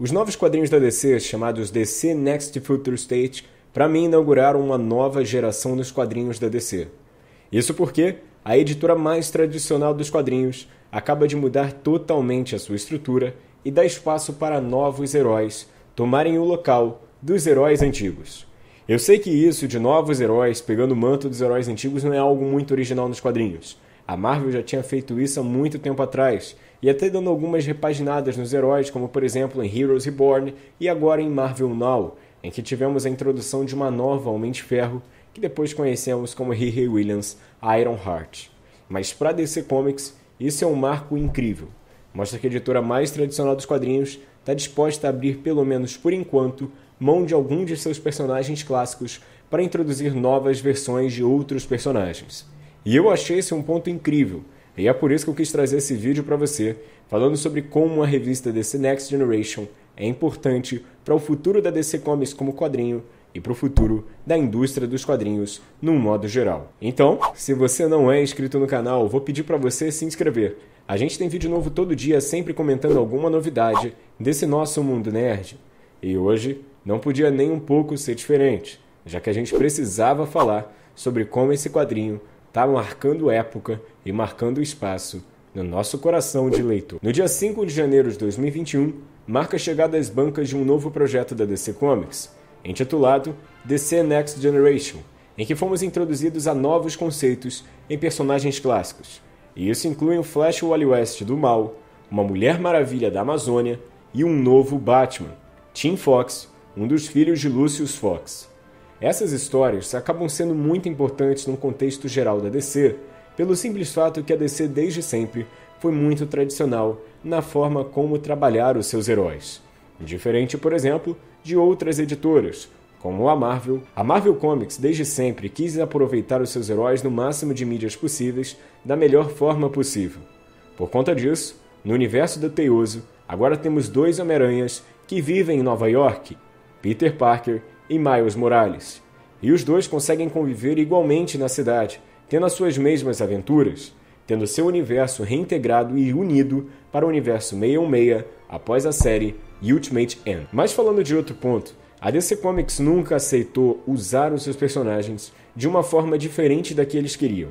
Os novos quadrinhos da DC, chamados DC Next Future State, para mim inauguraram uma nova geração nos quadrinhos da DC. Isso porque a editora mais tradicional dos quadrinhos acaba de mudar totalmente a sua estrutura e dá espaço para novos heróis tomarem o local dos heróis antigos. Eu sei que isso de novos heróis pegando o manto dos heróis antigos não é algo muito original nos quadrinhos. A Marvel já tinha feito isso há muito tempo atrás, e até dando algumas repaginadas nos heróis, como por exemplo em Heroes Reborn e agora em Marvel Now, em que tivemos a introdução de uma nova Homem de Ferro, que depois conhecemos como Riri Williams Iron Heart. Mas para DC Comics, isso é um marco incrível. Mostra que a editora mais tradicional dos quadrinhos está disposta a abrir, pelo menos por enquanto, mão de algum de seus personagens clássicos para introduzir novas versões de outros personagens. E eu achei esse um ponto incrível, e é por isso que eu quis trazer esse vídeo para você, falando sobre como a revista DC Next Generation é importante para o futuro da DC Comics como quadrinho e para o futuro da indústria dos quadrinhos num modo geral. Então, se você não é inscrito no canal, vou pedir para você se inscrever. A gente tem vídeo novo todo dia, sempre comentando alguma novidade desse nosso mundo nerd. E hoje não podia nem um pouco ser diferente, já que a gente precisava falar sobre como esse quadrinho está marcando época e marcando espaço no nosso coração de leitor. No dia 5 de janeiro de 2021, marca a chegada às bancas de um novo projeto da DC Comics, intitulado DC Next Generation, em que fomos introduzidos a novos conceitos em personagens clássicos. E isso inclui o Flash Wally West do Mal, uma Mulher Maravilha da Amazônia e um novo Batman, Tim Fox, um dos filhos de Lucius Fox. Essas histórias acabam sendo muito importantes no contexto geral da DC, pelo simples fato que a DC desde sempre foi muito tradicional na forma como trabalhar os seus heróis. Diferente, por exemplo, de outras editoras, como a Marvel, a Marvel Comics desde sempre quis aproveitar os seus heróis no máximo de mídias possíveis da melhor forma possível. Por conta disso, no universo do Teioso, agora temos dois Homem-Aranhas que vivem em Nova York, Peter Parker e Miles Morales. E os dois conseguem conviver igualmente na cidade, tendo as suas mesmas aventuras, tendo seu universo reintegrado e unido para o universo 616 após a série Ultimate End. Mas falando de outro ponto, a DC Comics nunca aceitou usar os seus personagens de uma forma diferente da que eles queriam.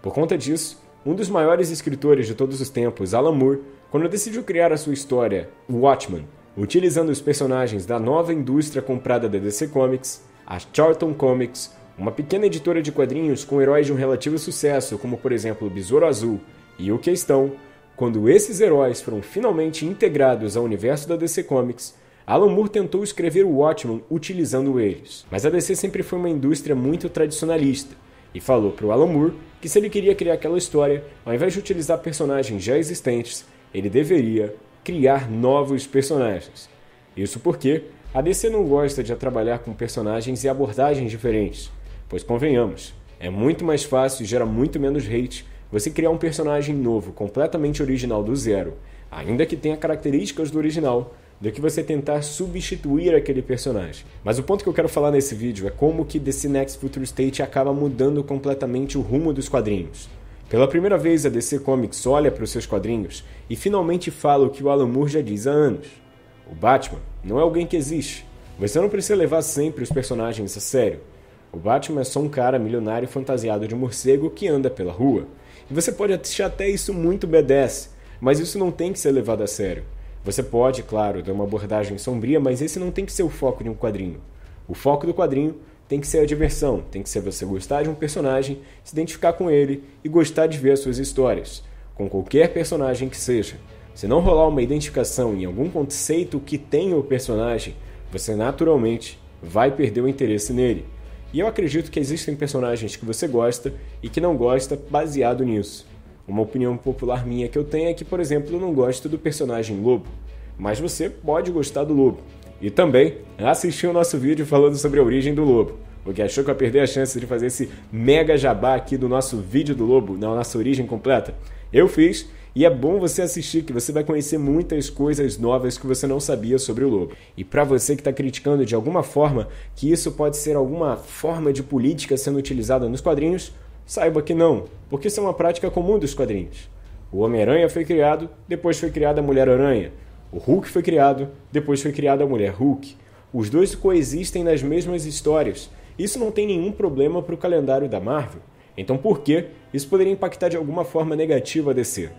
Por conta disso, um dos maiores escritores de todos os tempos, Alan Moore, quando decidiu criar a sua história, Watchmen, utilizando os personagens da nova indústria comprada da DC Comics, a Charlton Comics, uma pequena editora de quadrinhos com heróis de um relativo sucesso, como por exemplo o Besouro Azul e o Questão, quando esses heróis foram finalmente integrados ao universo da DC Comics, Alan Moore tentou escrever o Watchmen utilizando eles. Mas a DC sempre foi uma indústria muito tradicionalista e falou para o Alan Moore que se ele queria criar aquela história, ao invés de utilizar personagens já existentes, ele deveria criar novos personagens. Isso porque a DC não gosta de trabalhar com personagens e abordagens diferentes, pois convenhamos, é muito mais fácil e gera muito menos hate você criar um personagem novo, completamente original do zero, ainda que tenha características do original, do que você tentar substituir aquele personagem. Mas o ponto que eu quero falar nesse vídeo é como que DC Next Future State acaba mudando completamente o rumo dos quadrinhos. Pela primeira vez, a DC Comics olha para os seus quadrinhos e finalmente fala o que o Alan Moore já diz há anos. O Batman não é alguém que existe. Você não precisa levar sempre os personagens a sério. O Batman é só um cara milionário fantasiado de morcego que anda pela rua. E você pode achar até isso muito B10, mas isso não tem que ser levado a sério. Você pode, claro, dar uma abordagem sombria, mas esse não tem que ser o foco de um quadrinho. O foco do quadrinho tem que ser a diversão, tem que ser você gostar de um personagem, se identificar com ele e gostar de ver as suas histórias, com qualquer personagem que seja. Se não rolar uma identificação em algum conceito que tenha o personagem, você naturalmente vai perder o interesse nele. E eu acredito que existem personagens que você gosta e que não gosta baseado nisso. Uma opinião popular minha que eu tenho é que, por exemplo, eu não gosto do personagem lobo, mas você pode gostar do lobo. E também assistir o nosso vídeo falando sobre a origem do lobo. Porque achou que ia perder a chance de fazer esse mega jabá aqui do nosso vídeo do lobo, na nossa origem completa? Eu fiz e é bom você assistir, que você vai conhecer muitas coisas novas que você não sabia sobre o lobo. E para você que está criticando de alguma forma que isso pode ser alguma forma de política sendo utilizada nos quadrinhos, saiba que não, porque isso é uma prática comum dos quadrinhos. O Homem-Aranha foi criado, depois foi criada a Mulher-Aranha. O Hulk foi criado, depois foi criada a mulher Hulk. Os dois coexistem nas mesmas histórias. Isso não tem nenhum problema para o calendário da Marvel. Então por que isso poderia impactar de alguma forma negativa a DC?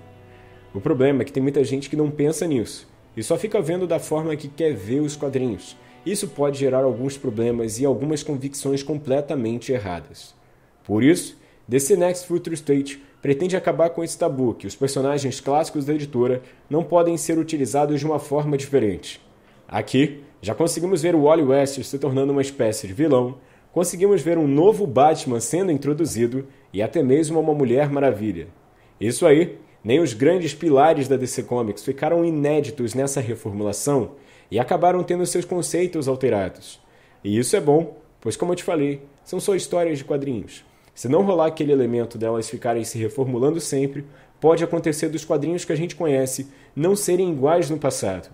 O problema é que tem muita gente que não pensa nisso e só fica vendo da forma que quer ver os quadrinhos. Isso pode gerar alguns problemas e algumas convicções completamente erradas. Por isso, DC Next Future State pretende acabar com esse tabu que os personagens clássicos da editora não podem ser utilizados de uma forma diferente. Aqui, já conseguimos ver o Wally West se tornando uma espécie de vilão, conseguimos ver um novo Batman sendo introduzido e até mesmo uma Mulher Maravilha. Isso aí, nem os grandes pilares da DC Comics ficaram inéditos nessa reformulação e acabaram tendo seus conceitos alterados. E isso é bom, pois, como eu te falei, são só histórias de quadrinhos. Se não rolar aquele elemento delas ficarem se reformulando sempre, pode acontecer dos quadrinhos que a gente conhece não serem iguais no passado.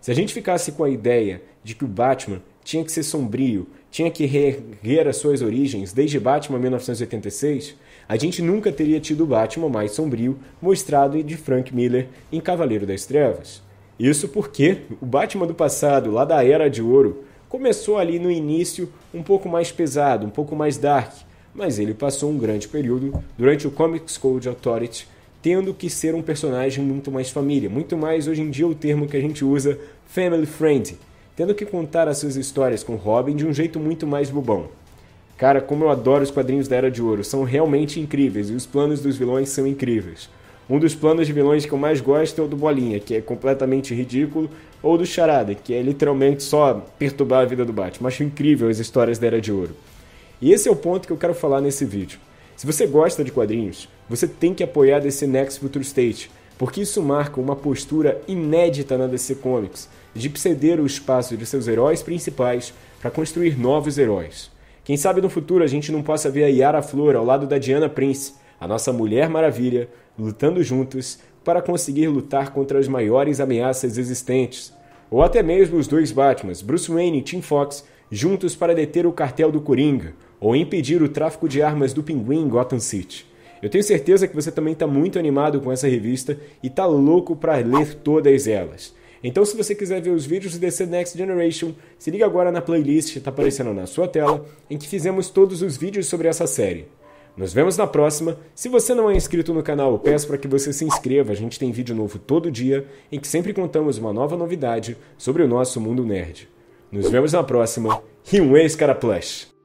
Se a gente ficasse com a ideia de que o Batman tinha que ser sombrio, tinha que reerguer as suas origens desde Batman 1986, a gente nunca teria tido o Batman mais sombrio mostrado de Frank Miller em Cavaleiro das Trevas. Isso porque o Batman do passado, lá da Era de Ouro, começou ali no início um pouco mais pesado, um pouco mais dark, mas ele passou um grande período durante o Comics Code Authority tendo que ser um personagem muito mais família, muito mais hoje em dia o termo que a gente usa family friend, tendo que contar as suas histórias com Robin de um jeito muito mais bobão. Cara, como eu adoro os quadrinhos da Era de Ouro, são realmente incríveis e os planos dos vilões são incríveis. Um dos planos de vilões que eu mais gosto é o do Bolinha, que é completamente ridículo, ou do Charada, que é literalmente só perturbar a vida do Batman. Acho incrível as histórias da Era de Ouro. E esse é o ponto que eu quero falar nesse vídeo. Se você gosta de quadrinhos, você tem que apoiar DC Next Future State, porque isso marca uma postura inédita na DC Comics, de ceder o espaço de seus heróis principais para construir novos heróis. Quem sabe no futuro a gente não possa ver a Yara Flor ao lado da Diana Prince, a nossa Mulher Maravilha, lutando juntos para conseguir lutar contra as maiores ameaças existentes. Ou até mesmo os dois Batmans, Bruce Wayne e Tim Fox, juntos para deter o cartel do Coringa, ou impedir o tráfico de armas do Pinguim em Gotham City. Eu tenho certeza que você também está muito animado com essa revista e está louco para ler todas elas. Então, se você quiser ver os vídeos de DC Next Generation, se liga agora na playlist que está aparecendo na sua tela, em que fizemos todos os vídeos sobre essa série. Nos vemos na próxima. Se você não é inscrito no canal, peço para que você se inscreva. A gente tem vídeo novo todo dia, em que sempre contamos uma nova novidade sobre o nosso mundo nerd. Nos vemos na próxima. E um ex-Caraplash!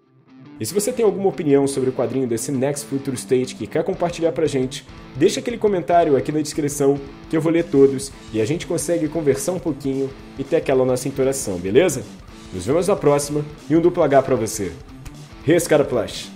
E se você tem alguma opinião sobre o quadrinho desse Next Future State que quer compartilhar pra gente, deixa aquele comentário aqui na descrição que eu vou ler todos e a gente consegue conversar um pouquinho e ter aquela nossa interação, beleza? Nos vemos na próxima e um duplo H pra você. Rescaraplash!